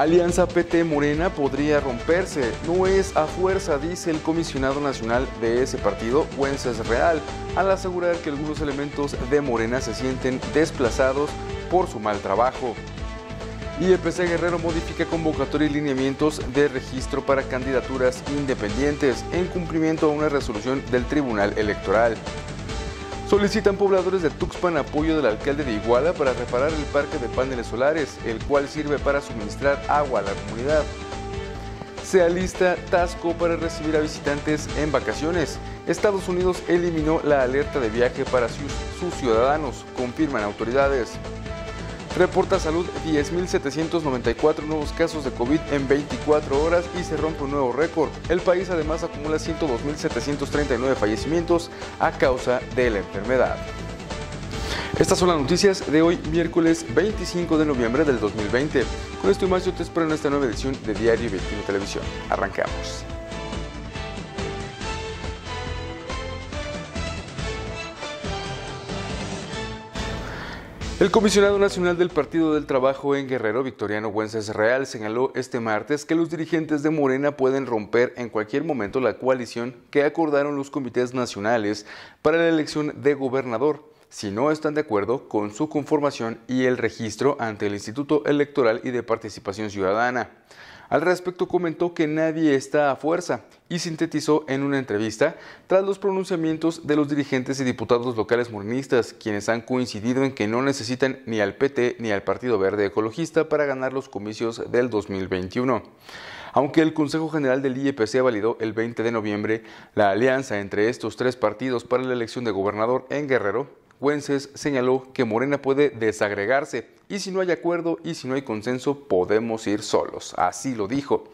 Alianza PT Morena podría romperse. No es a fuerza, dice el comisionado nacional de ese partido, Wences Real, al asegurar que algunos elementos de Morena se sienten desplazados por su mal trabajo. IEPC Guerrero modifica convocatoria y lineamientos de registro para candidaturas independientes en cumplimiento a una resolución del Tribunal Electoral. Solicitan pobladores de Tuxpan apoyo del alcalde de Iguala para reparar el parque de paneles solares, el cual sirve para suministrar agua a la comunidad. Se alista Tasco para recibir a visitantes en vacaciones. Estados Unidos eliminó la alerta de viaje para sus, ciudadanos, confirman autoridades. Reporta salud 10.794 nuevos casos de COVID en 24 horas y se rompe un nuevo récord. El país además acumula 102.739 fallecimientos a causa de la enfermedad. Estas son las noticias de hoy, miércoles 25 de noviembre del 2020. Con esto y más yo te espero en esta nueva edición de Diario 21 Televisión. Arrancamos. El comisionado nacional del Partido del Trabajo en Guerrero, Victoriano Güences Real, señaló este martes que los dirigentes de Morena pueden romper en cualquier momento la coalición que acordaron los comités nacionales para la elección de gobernador si no están de acuerdo con su conformación y el registro ante el Instituto Electoral y de Participación Ciudadana. Al respecto comentó que nadie está a fuerza y sintetizó en una entrevista tras los pronunciamientos de los dirigentes y diputados locales morenistas, quienes han coincidido en que no necesitan ni al PT ni al Partido Verde Ecologista para ganar los comicios del 2021. Aunque el Consejo General del IEPC validó el 20 de noviembre la alianza entre estos tres partidos para la elección de gobernador en Guerrero, Güences señaló que Morena puede desagregarse y si no hay acuerdo y si no hay consenso podemos ir solos. Así lo dijo.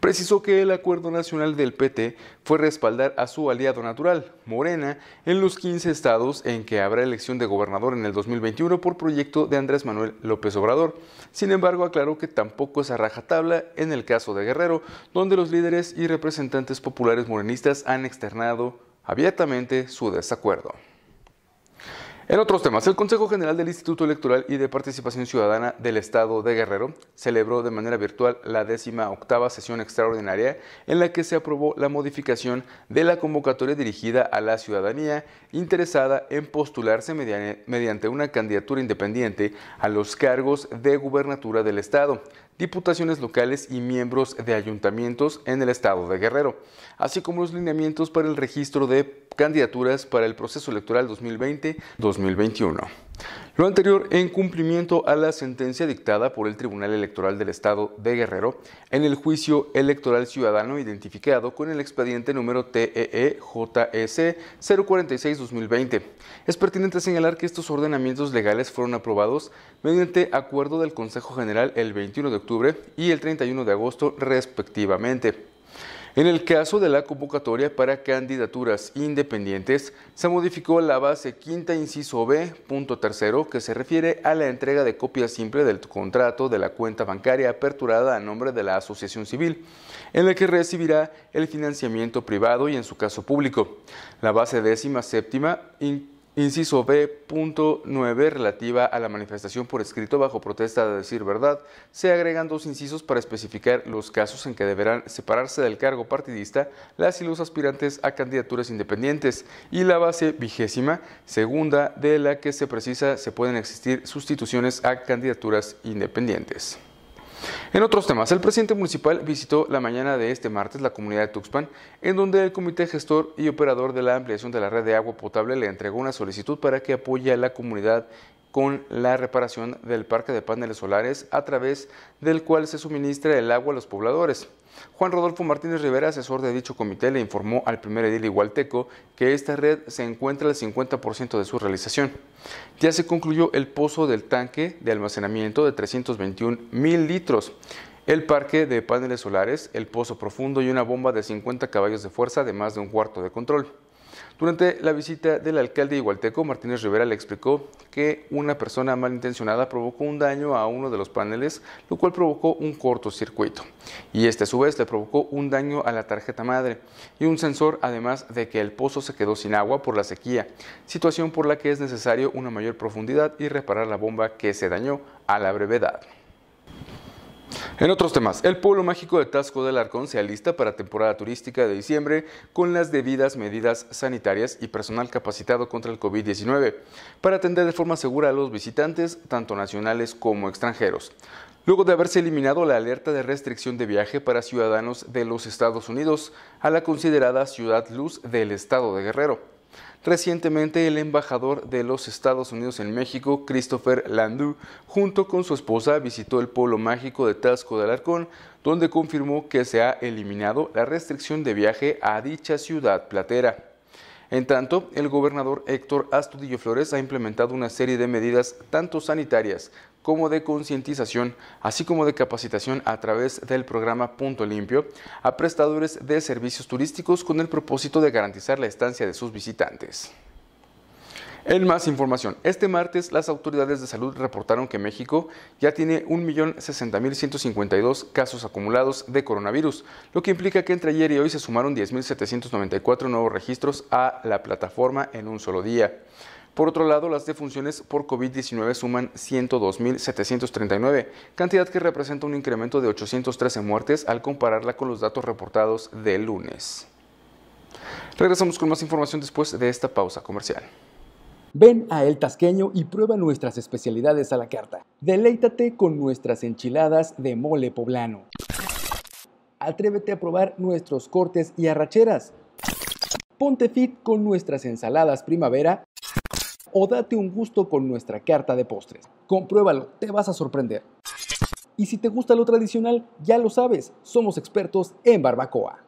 Precisó que el acuerdo nacional del PT fue respaldar a su aliado natural, Morena, en los 15 estados en que habrá elección de gobernador en el 2021 por proyecto de Andrés Manuel López Obrador. Sin embargo, aclaró que tampoco es a rajatabla en el caso de Guerrero, donde los líderes y representantes populares morenistas han externado abiertamente su desacuerdo. En otros temas, el Consejo General del Instituto Electoral y de Participación Ciudadana del Estado de Guerrero celebró de manera virtual la décima octava sesión extraordinaria en la que se aprobó la modificación de la convocatoria dirigida a la ciudadanía interesada en postularse mediante una candidatura independiente a los cargos de gubernatura del Estado, diputaciones locales y miembros de ayuntamientos en el Estado de Guerrero, así como los lineamientos para el registro de candidaturas para el proceso electoral 2020-2021. Lo anterior en cumplimiento a la sentencia dictada por el Tribunal Electoral del Estado de Guerrero en el juicio electoral ciudadano identificado con el expediente número TEE-JS 046-2020. Es pertinente señalar que estos ordenamientos legales fueron aprobados mediante acuerdo del Consejo General el 21 de octubre y el 31 de agosto respectivamente. En el caso de la convocatoria para candidaturas independientes, se modificó la base quinta inciso B, punto tercero, que se refiere a la entrega de copia simple del contrato de la cuenta bancaria aperturada a nombre de la asociación civil, en la que recibirá el financiamiento privado y en su caso público. La base décima séptima Inciso B.9 relativa a la manifestación por escrito bajo protesta de decir verdad. Se agregan dos incisos para especificar los casos en que deberán separarse del cargo partidista las y los aspirantes a candidaturas independientes. Y la base vigésima, segunda, de la que se precisa se pueden existir sustituciones a candidaturas independientes. En otros temas, el presidente municipal visitó la mañana de este martes la comunidad de Tuxpan, en donde el comité gestor y operador de la ampliación de la red de agua potable le entregó una solicitud para que apoye a la comunidad con la reparación del parque de paneles solares a través del cual se suministra el agua a los pobladores. Juan Rodolfo Martínez Rivera, asesor de dicho comité, le informó al primer edil igualteco que esta red se encuentra al 50% de su realización. Ya se concluyó el pozo del tanque de almacenamiento de 321 mil litros, el parque de paneles solares, el pozo profundo y una bomba de 50 caballos de fuerza de más de un cuarto de control. Durante la visita del alcalde de Igualteco, Martínez Rivera le explicó que una persona malintencionada provocó un daño a uno de los paneles, lo cual provocó un cortocircuito. Y este a su vez le provocó un daño a la tarjeta madre y un sensor, además de que el pozo se quedó sin agua por la sequía, situación por la que es necesario una mayor profundidad y reparar la bomba que se dañó a la brevedad. En otros temas, el pueblo mágico de Tasco del Arcón se alista para temporada turística de diciembre con las debidas medidas sanitarias y personal capacitado contra el COVID-19 para atender de forma segura a los visitantes, tanto nacionales como extranjeros. Luego de haberse eliminado la alerta de restricción de viaje para ciudadanos de los Estados Unidos a la considerada ciudad luz del estado de Guerrero. Recientemente, el embajador de los Estados Unidos en México, Christopher Landau, junto con su esposa, visitó el pueblo mágico de Tasco del Arcón, donde confirmó que se ha eliminado la restricción de viaje a dicha ciudad platera. En tanto, el gobernador Héctor Astudillo Flores ha implementado una serie de medidas tanto sanitarias como de concientización, así como de capacitación a través del programa Punto Limpio a prestadores de servicios turísticos con el propósito de garantizar la estancia de sus visitantes. En más información, este martes las autoridades de salud reportaron que México ya tiene 1.060.152 casos acumulados de coronavirus, lo que implica que entre ayer y hoy se sumaron 10.794 nuevos registros a la plataforma en un solo día. Por otro lado, las defunciones por COVID-19 suman 102.739, cantidad que representa un incremento de 813 muertes al compararla con los datos reportados del lunes. Regresamos con más información después de esta pausa comercial. Ven a El Tasqueño y prueba nuestras especialidades a la carta. Deleítate con nuestras enchiladas de mole poblano. Atrévete a probar nuestros cortes y arracheras. Ponte fit con nuestras ensaladas primavera o date un gusto con nuestra carta de postres. Compruébalo, te vas a sorprender. Y si te gusta lo tradicional, ya lo sabes, somos expertos en barbacoa.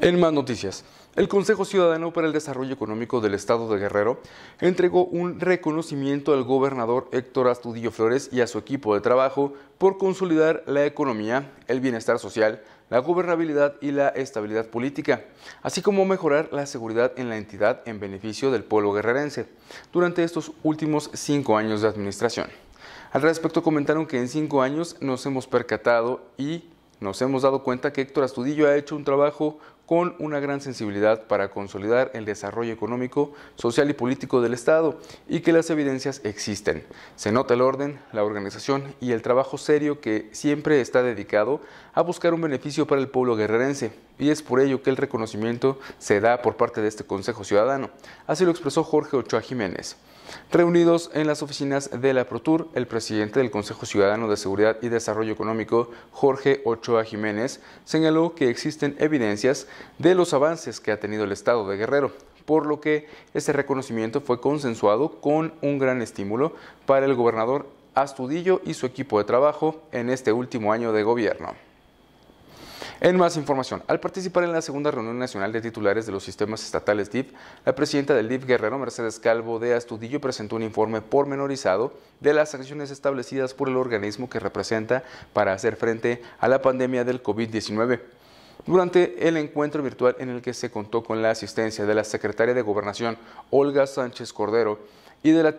En más noticias, el Consejo Ciudadano para el Desarrollo Económico del Estado de Guerrero entregó un reconocimiento al gobernador Héctor Astudillo Flores y a su equipo de trabajo por consolidar la economía, el bienestar social, la gobernabilidad y la estabilidad política, así como mejorar la seguridad en la entidad en beneficio del pueblo guerrerense durante estos últimos cinco años de administración. Al respecto comentaron que en cinco años nos hemos percatado y nos hemos dado cuenta que Héctor Astudillo ha hecho un trabajo con una gran sensibilidad para consolidar el desarrollo económico, social y político del Estado y que las evidencias existen. Se nota el orden, la organización y el trabajo serio que siempre está dedicado a buscar un beneficio para el pueblo guerrerense y es por ello que el reconocimiento se da por parte de este Consejo Ciudadano. Así lo expresó Jorge Ochoa Jiménez. Reunidos en las oficinas de la ProTour, el presidente del Consejo Ciudadano de Seguridad y Desarrollo Económico, Jorge Ochoa Jiménez, señaló que existen evidencias de los avances que ha tenido el Estado de Guerrero, por lo que este reconocimiento fue consensuado con un gran estímulo para el gobernador Astudillo y su equipo de trabajo en este último año de gobierno. En más información, al participar en la segunda reunión nacional de titulares de los sistemas estatales DIF, la presidenta del DIF Guerrero, Mercedes Calvo de Astudillo, presentó un informe pormenorizado de las acciones establecidas por el organismo que representa para hacer frente a la pandemia del COVID-19. Durante el encuentro virtual en el que se contó con la asistencia de la secretaria de Gobernación, Olga Sánchez Cordero, y de la,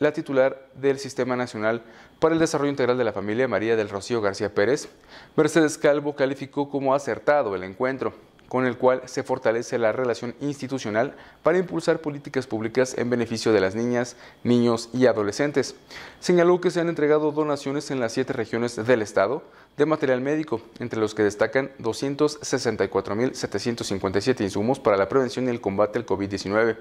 la titular del Sistema Nacional para el Desarrollo Integral de la Familia, María del Rocío García Pérez, Mercedes Calvo calificó como acertado el encuentro, con el cual se fortalece la relación institucional para impulsar políticas públicas en beneficio de las niñas, niños y adolescentes. Señaló que se han entregado donaciones en las siete regiones del Estado de material médico, entre los que destacan 264.757 insumos para la prevención y el combate al COVID-19.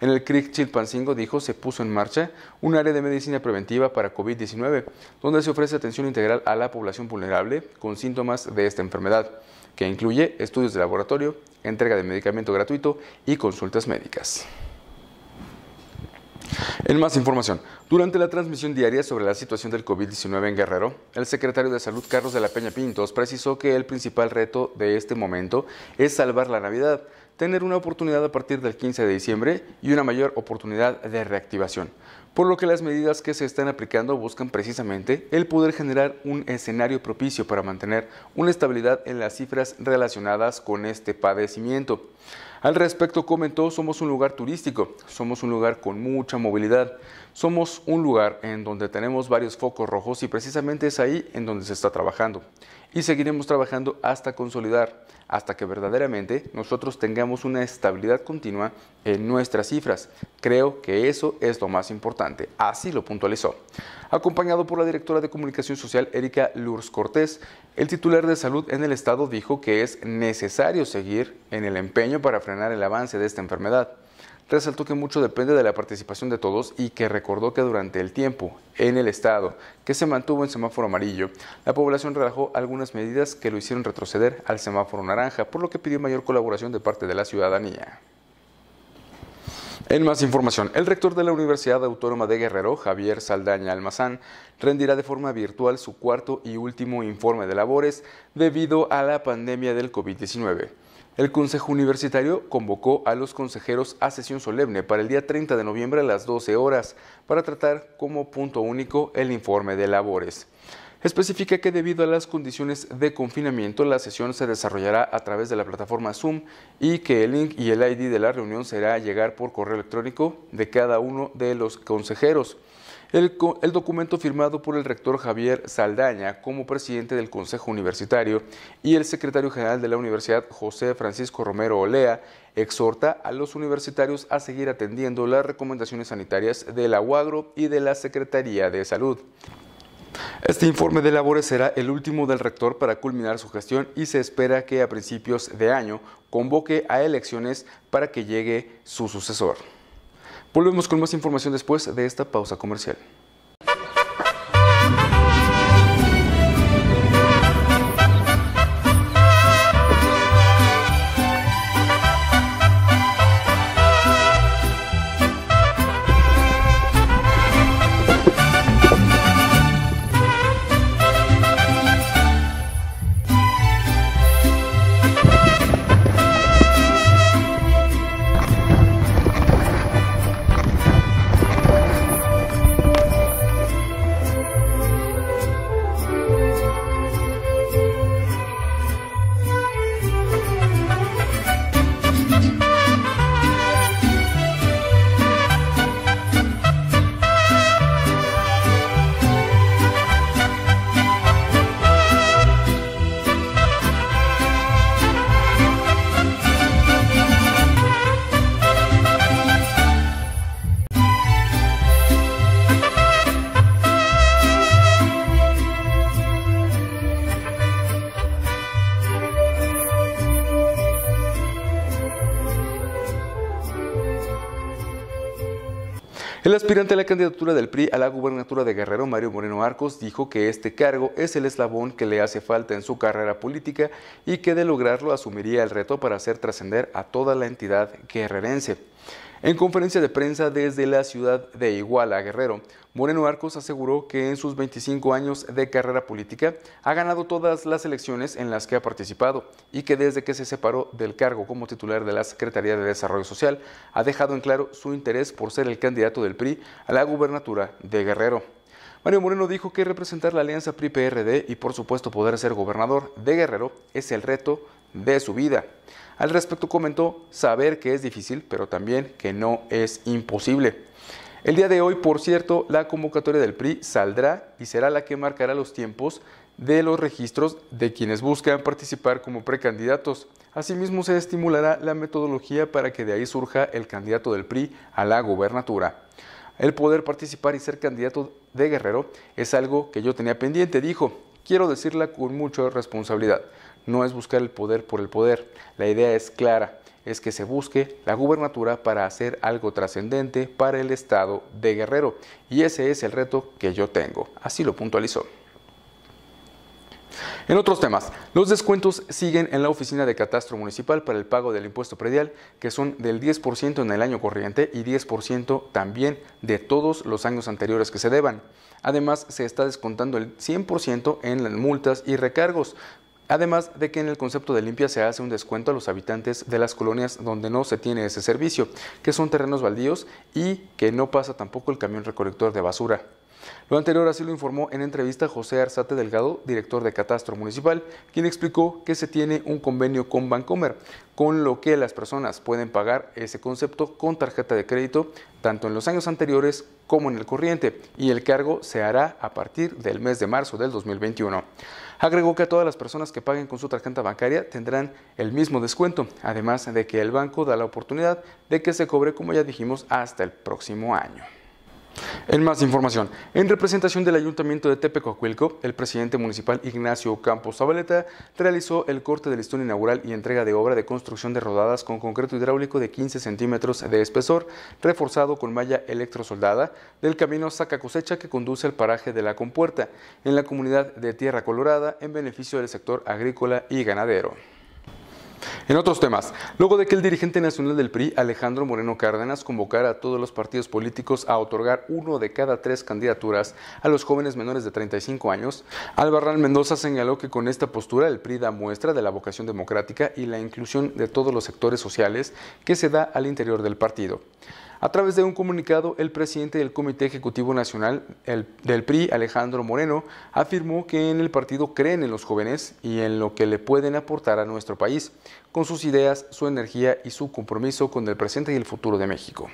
En el CRIC Chilpancingo, dijo, se puso en marcha un área de medicina preventiva para COVID-19, donde se ofrece atención integral a la población vulnerable con síntomas de esta enfermedad que incluye estudios de laboratorio, entrega de medicamento gratuito y consultas médicas. En más información, durante la transmisión diaria sobre la situación del COVID-19 en Guerrero, el secretario de Salud Carlos de la Peña Pintos precisó que el principal reto de este momento es salvar la Navidad, tener una oportunidad a partir del 15 de diciembre y una mayor oportunidad de reactivación por lo que las medidas que se están aplicando buscan precisamente el poder generar un escenario propicio para mantener una estabilidad en las cifras relacionadas con este padecimiento. Al respecto comentó, somos un lugar turístico, somos un lugar con mucha movilidad, somos un lugar en donde tenemos varios focos rojos y precisamente es ahí en donde se está trabajando. Y seguiremos trabajando hasta consolidar, hasta que verdaderamente nosotros tengamos una estabilidad continua en nuestras cifras. Creo que eso es lo más importante. Así lo puntualizó. Acompañado por la directora de comunicación social Erika Lurs Cortés. El titular de salud en el estado dijo que es necesario seguir en el empeño para frenar el avance de esta enfermedad. Resaltó que mucho depende de la participación de todos y que recordó que durante el tiempo en el estado que se mantuvo en semáforo amarillo, la población relajó algunas medidas que lo hicieron retroceder al semáforo naranja, por lo que pidió mayor colaboración de parte de la ciudadanía. En más información, el rector de la Universidad Autónoma de Guerrero, Javier Saldaña Almazán, rendirá de forma virtual su cuarto y último informe de labores debido a la pandemia del COVID-19. El Consejo Universitario convocó a los consejeros a sesión solemne para el día 30 de noviembre a las 12 horas para tratar como punto único el informe de labores. Especifica que debido a las condiciones de confinamiento, la sesión se desarrollará a través de la plataforma Zoom y que el link y el ID de la reunión será llegar por correo electrónico de cada uno de los consejeros. El, documento firmado por el rector Javier Saldaña como presidente del Consejo Universitario y el secretario general de la Universidad José Francisco Romero Olea exhorta a los universitarios a seguir atendiendo las recomendaciones sanitarias de la UAGRO y de la Secretaría de Salud. Este informe de labores será el último del rector para culminar su gestión y se espera que a principios de año convoque a elecciones para que llegue su sucesor. Volvemos con más información después de esta pausa comercial. El aspirante a la candidatura del PRI a la gubernatura de Guerrero, Mario Moreno Arcos, dijo que este cargo es el eslabón que le hace falta en su carrera política y que de lograrlo asumiría el reto para hacer trascender a toda la entidad guerrerense. En conferencia de prensa desde la ciudad de Iguala, Guerrero, Moreno Arcos aseguró que en sus 25 años de carrera política ha ganado todas las elecciones en las que ha participado y que desde que se separó del cargo como titular de la Secretaría de Desarrollo Social ha dejado en claro su interés por ser el candidato del PRI a la gubernatura de Guerrero. Mario Moreno dijo que representar la alianza PRI-PRD y por supuesto poder ser gobernador de Guerrero es el reto de su vida. Al respecto comentó saber que es difícil, pero también que no es imposible. El día de hoy, por cierto, la convocatoria del PRI saldrá y será la que marcará los tiempos de los registros de quienes buscan participar como precandidatos. Asimismo, se estimulará la metodología para que de ahí surja el candidato del PRI a la gubernatura. El poder participar y ser candidato de Guerrero es algo que yo tenía pendiente, dijo. Quiero decirla con mucha responsabilidad no es buscar el poder por el poder. La idea es clara, es que se busque la gubernatura para hacer algo trascendente para el estado de Guerrero. Y ese es el reto que yo tengo. Así lo puntualizó. En otros temas, los descuentos siguen en la oficina de catastro municipal para el pago del impuesto predial, que son del 10% en el año corriente y 10% también de todos los años anteriores que se deban. Además, se está descontando el 100% en las multas y recargos, Además de que en el concepto de limpia se hace un descuento a los habitantes de las colonias donde no se tiene ese servicio, que son terrenos baldíos y que no pasa tampoco el camión recolector de basura. Lo anterior así lo informó en entrevista José Arzate Delgado, director de Catastro Municipal, quien explicó que se tiene un convenio con Bancomer, con lo que las personas pueden pagar ese concepto con tarjeta de crédito, tanto en los años anteriores como en el corriente, y el cargo se hará a partir del mes de marzo del 2021. Agregó que todas las personas que paguen con su tarjeta bancaria tendrán el mismo descuento, además de que el banco da la oportunidad de que se cobre, como ya dijimos, hasta el próximo año. En más información, en representación del Ayuntamiento de Tepecoacuilco, el presidente municipal Ignacio Campos Zabaleta realizó el corte del listón inaugural y entrega de obra de construcción de rodadas con concreto hidráulico de 15 centímetros de espesor, reforzado con malla electrosoldada, del camino Saca Cosecha que conduce al paraje de la Compuerta, en la comunidad de Tierra Colorada, en beneficio del sector agrícola y ganadero. En otros temas, luego de que el dirigente nacional del PRI, Alejandro Moreno Cárdenas, convocara a todos los partidos políticos a otorgar uno de cada tres candidaturas a los jóvenes menores de 35 años, Albarrán Mendoza señaló que con esta postura el PRI da muestra de la vocación democrática y la inclusión de todos los sectores sociales que se da al interior del partido. A través de un comunicado, el presidente del Comité Ejecutivo Nacional del PRI, Alejandro Moreno, afirmó que en el partido creen en los jóvenes y en lo que le pueden aportar a nuestro país, con sus ideas, su energía y su compromiso con el presente y el futuro de México.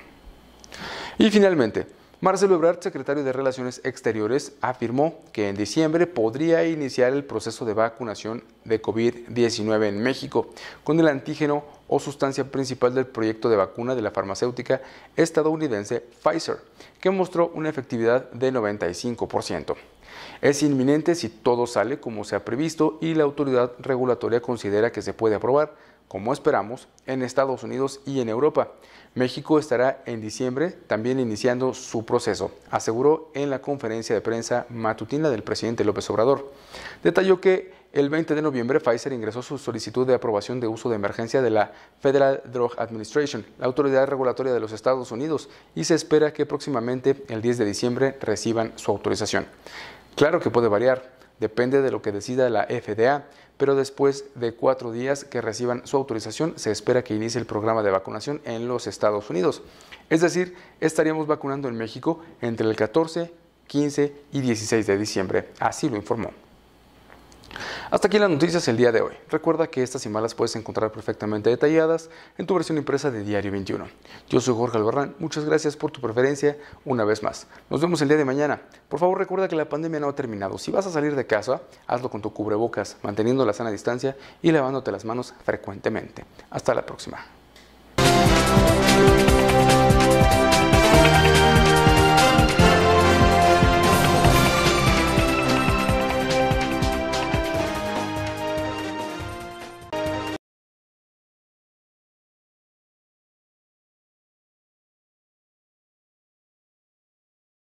Y finalmente, Marcelo Ebrard, secretario de Relaciones Exteriores, afirmó que en diciembre podría iniciar el proceso de vacunación de COVID-19 en México con el antígeno o sustancia principal del proyecto de vacuna de la farmacéutica estadounidense Pfizer, que mostró una efectividad de 95%. Es inminente si todo sale como se ha previsto y la autoridad regulatoria considera que se puede aprobar, como esperamos, en Estados Unidos y en Europa. México estará en diciembre también iniciando su proceso, aseguró en la conferencia de prensa matutina del presidente López Obrador. Detalló que el 20 de noviembre Pfizer ingresó su solicitud de aprobación de uso de emergencia de la Federal Drug Administration, la autoridad regulatoria de los Estados Unidos, y se espera que próximamente, el 10 de diciembre, reciban su autorización. Claro que puede variar, depende de lo que decida la FDA, pero después de cuatro días que reciban su autorización, se espera que inicie el programa de vacunación en los Estados Unidos. Es decir, estaríamos vacunando en México entre el 14, 15 y 16 de diciembre. Así lo informó. Hasta aquí las noticias el día de hoy. Recuerda que estas y malas puedes encontrar perfectamente detalladas en tu versión impresa de Diario 21. Yo soy Jorge Albarrán, muchas gracias por tu preferencia una vez más. Nos vemos el día de mañana. Por favor recuerda que la pandemia no ha terminado. Si vas a salir de casa, hazlo con tu cubrebocas, manteniendo la sana distancia y lavándote las manos frecuentemente. Hasta la próxima.